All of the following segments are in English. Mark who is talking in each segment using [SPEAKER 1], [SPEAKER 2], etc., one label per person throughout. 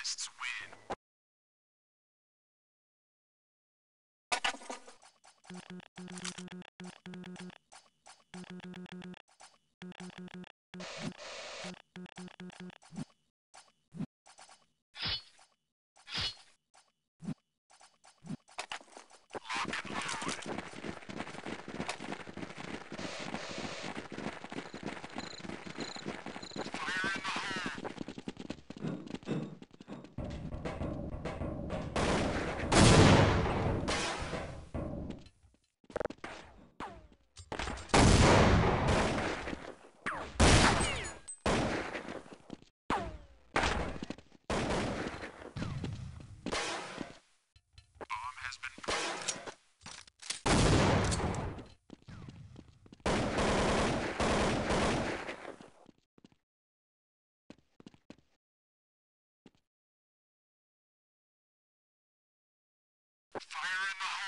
[SPEAKER 1] Terrorists win. Bomb Fire in the hole!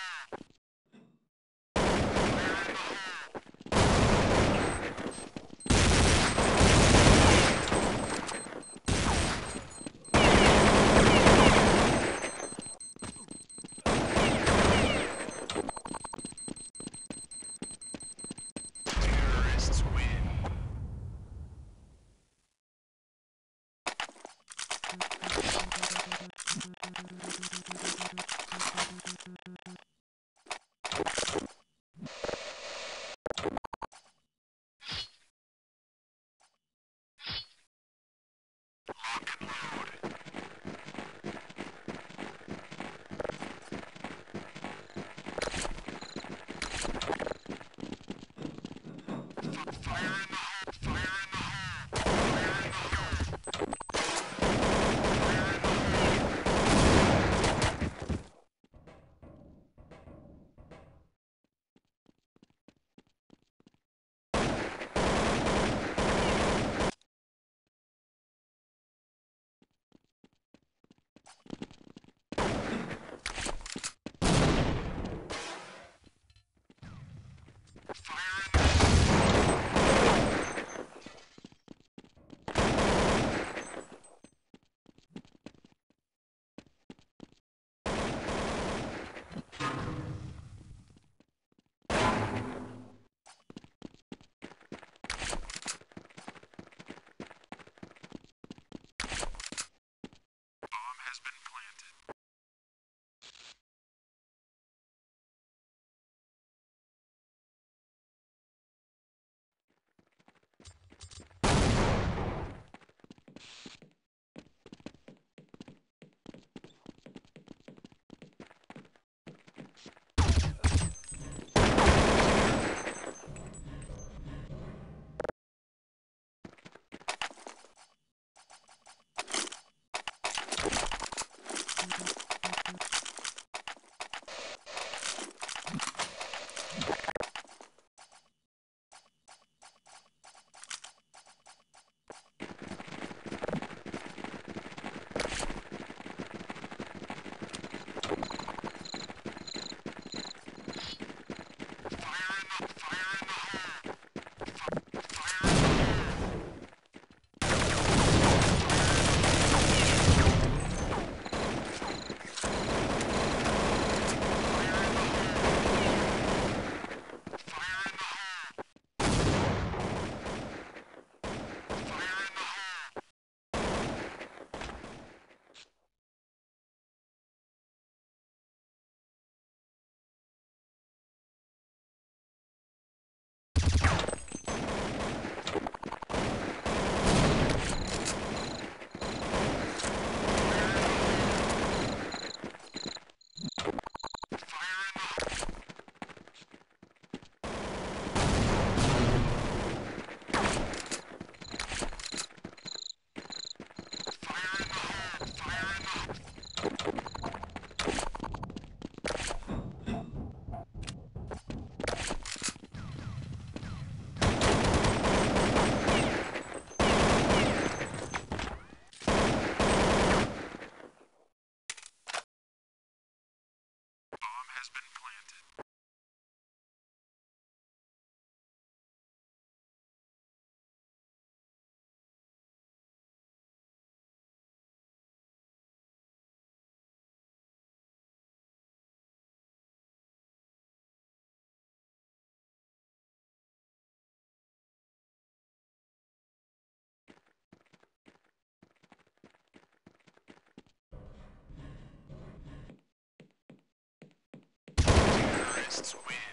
[SPEAKER 1] That's what we.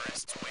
[SPEAKER 1] Terrorists win.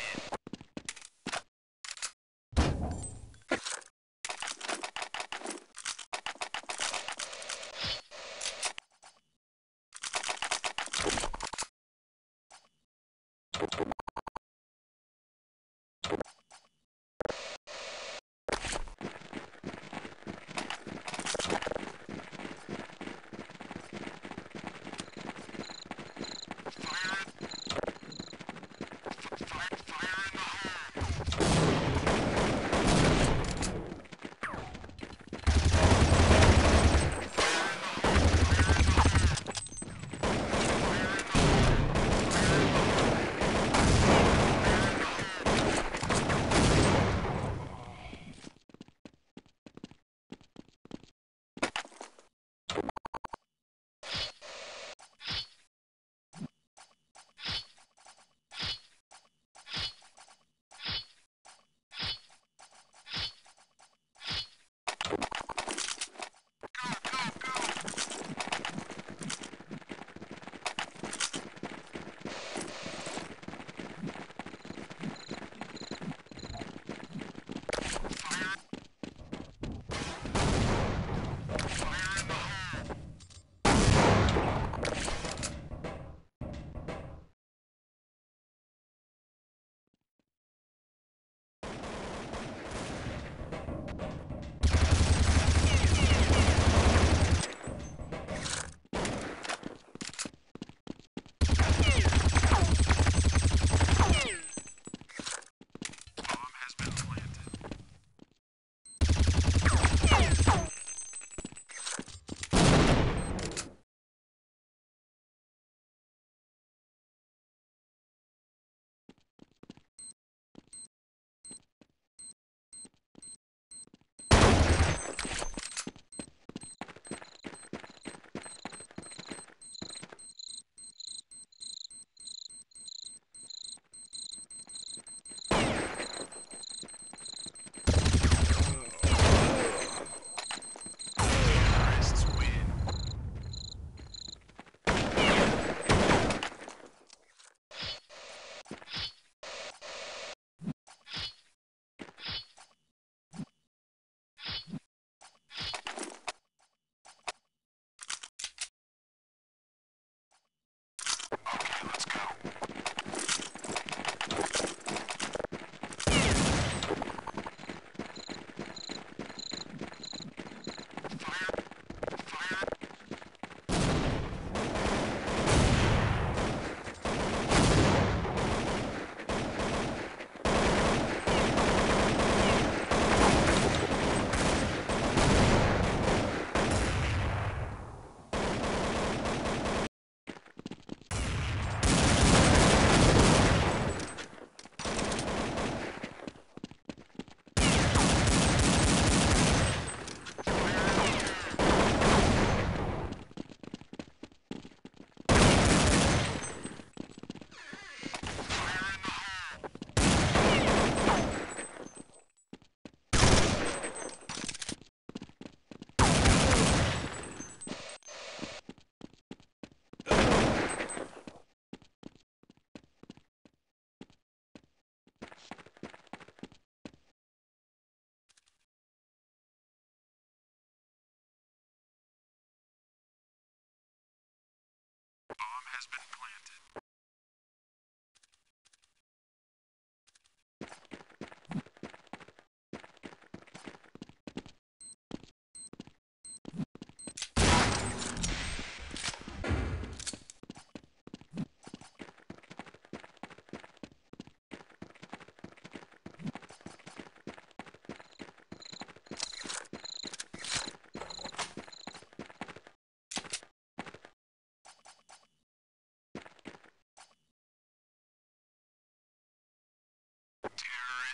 [SPEAKER 1] Has been planted.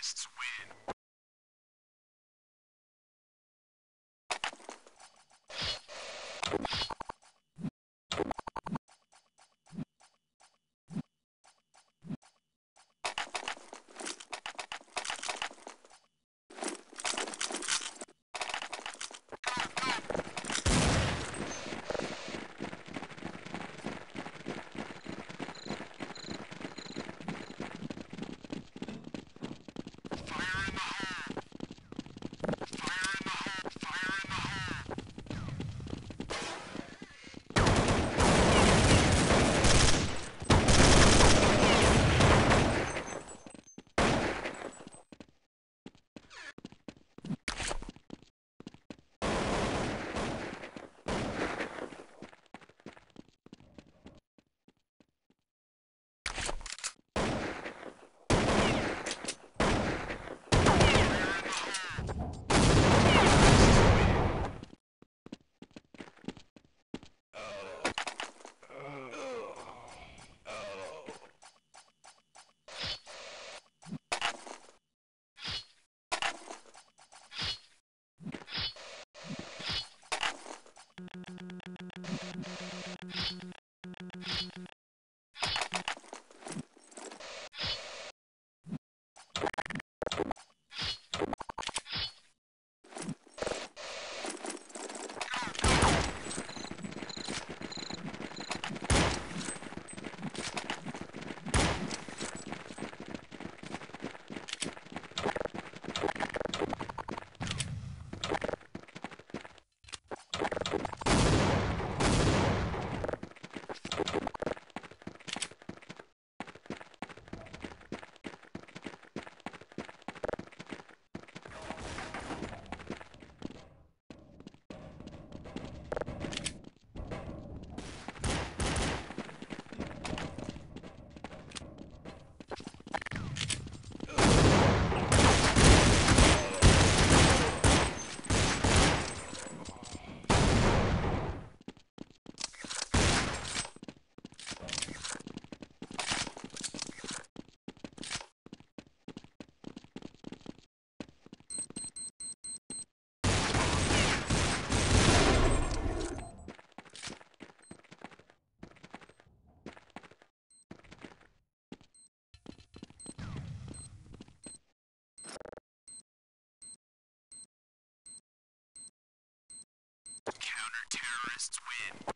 [SPEAKER 1] Fascists win. Counter-terrorists win.